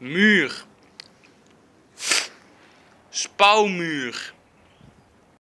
Muur. Spouwmuur.